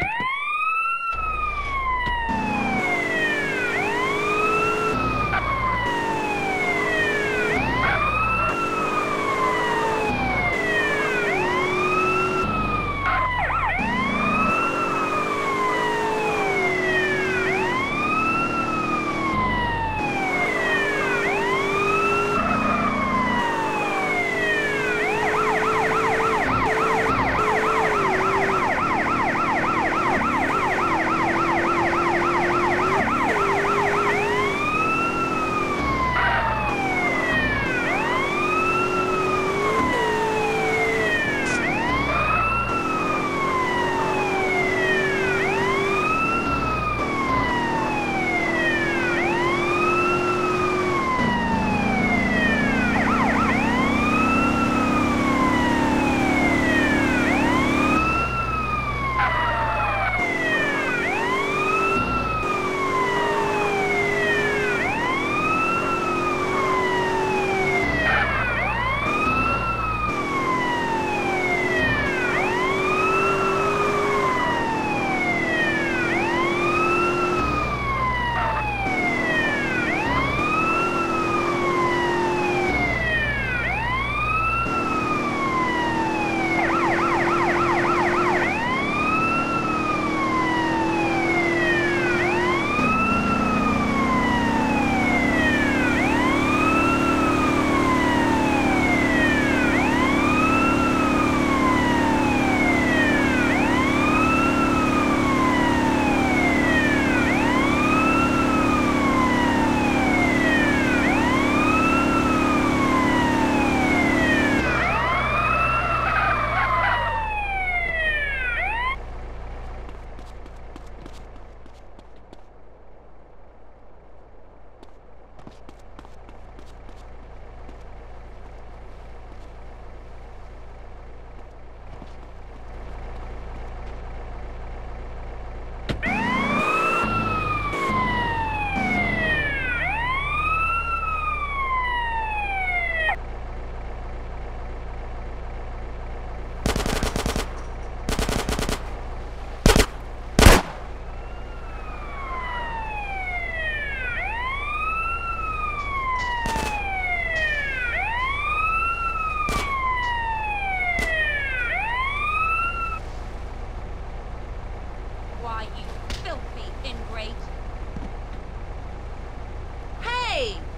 Ah! Hey!